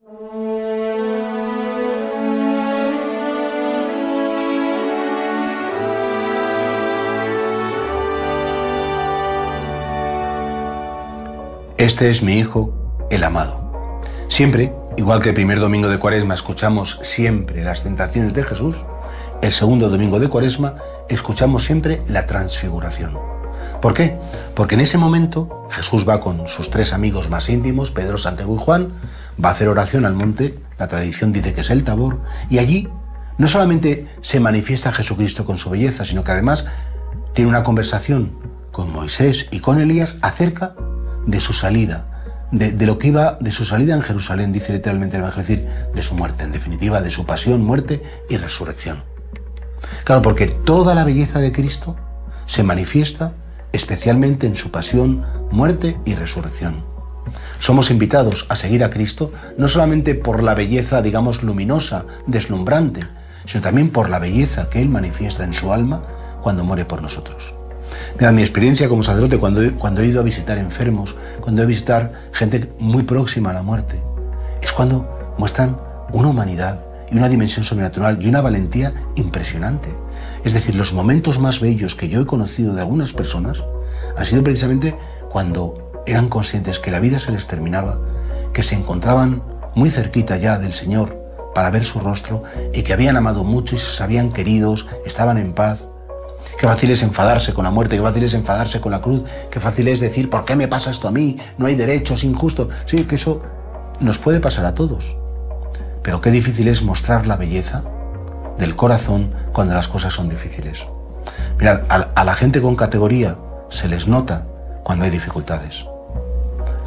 Este es mi Hijo, el amado. Siempre, igual que el primer domingo de Cuaresma escuchamos siempre las tentaciones de Jesús, el segundo domingo de Cuaresma escuchamos siempre la transfiguración. ¿Por qué? Porque en ese momento Jesús va con sus tres amigos más íntimos, Pedro, Santiago y Juan, va a hacer oración al monte, la tradición dice que es el Tabor, y allí no solamente se manifiesta Jesucristo con su belleza, sino que además tiene una conversación con Moisés y con Elías acerca de su salida, de, lo que iba de su salida en Jerusalén, dice literalmente el Evangelio, decir, de su muerte, en definitiva, de su pasión, muerte y resurrección. Claro, porque toda la belleza de Cristo se manifiesta especialmente en su pasión, muerte y resurrección. Somos invitados a seguir a Cristo no solamente por la belleza, digamos, luminosa, deslumbrante, sino también por la belleza que Él manifiesta en su alma cuando muere por nosotros. Mira, mi experiencia como sacerdote cuando, he ido a visitar enfermos, cuando he ido a visitar gente muy próxima a la muerte, es cuando muestran una humanidad y una dimensión sobrenatural y una valentía impresionante. Es decir, los momentos más bellos que yo he conocido de algunas personas han sido precisamente cuando eran conscientes que la vida se les terminaba, que se encontraban muy cerquita ya del Señor para ver su rostro y que habían amado mucho y se sabían queridos, estaban en paz Qué fácil es enfadarse con la muerte, qué fácil es enfadarse con la cruz, qué fácil es decir, ¿por qué me pasa esto a mí? No hay derechos, injusto. Sí, que eso nos puede pasar a todos. Pero qué difícil es mostrar la belleza del corazón cuando las cosas son difíciles. Mirad, a, la gente con categoría se les nota cuando hay dificultades.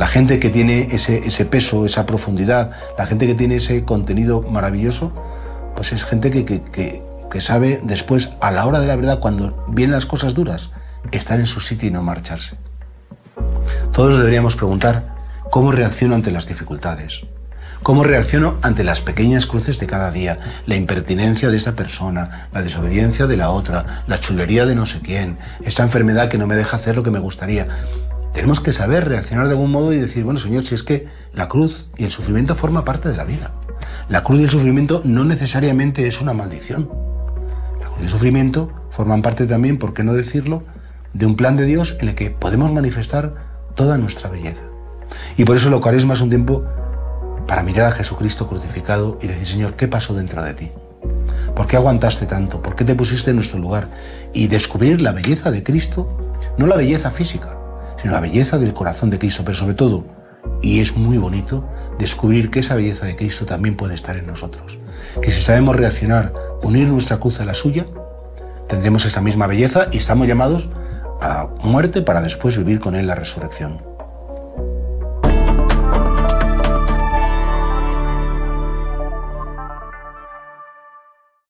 La gente que tiene ese, peso, esa profundidad, la gente que tiene ese contenido maravilloso, pues es gente que, que, que sabe después, a la hora de la verdad, cuando vienen las cosas duras, estar en su sitio y no marcharse. Todos deberíamos preguntar cómo reacciono ante las dificultades, cómo reacciono ante las pequeñas cruces de cada día, la impertinencia de esta persona, la desobediencia de la otra, la chulería de no sé quién, esta enfermedad que no me deja hacer lo que me gustaría. Tenemos que saber reaccionar de algún modo y decir, bueno, Señor, si es que la cruz y el sufrimiento forma parte de la vida. La cruz y el sufrimiento no necesariamente es una maldición el sufrimiento forman parte también, por qué no decirlo, de un plan de Dios en el que podemos manifestar toda nuestra belleza. Y por eso lo cuaresma es un tiempo para mirar a Jesucristo crucificado y decir, Señor, ¿qué pasó dentro de ti? ¿Por qué aguantaste tanto? ¿Por qué te pusiste en nuestro lugar? Y descubrir la belleza de Cristo, no la belleza física, sino la belleza del corazón de Cristo, pero sobre todo, y es muy bonito, descubrir que esa belleza de Cristo también puede estar en nosotros. Que si sabemos reaccionar, unir nuestra cruz a la suya, tendremos esta misma belleza y estamos llamados a muerte para después vivir con Él la resurrección.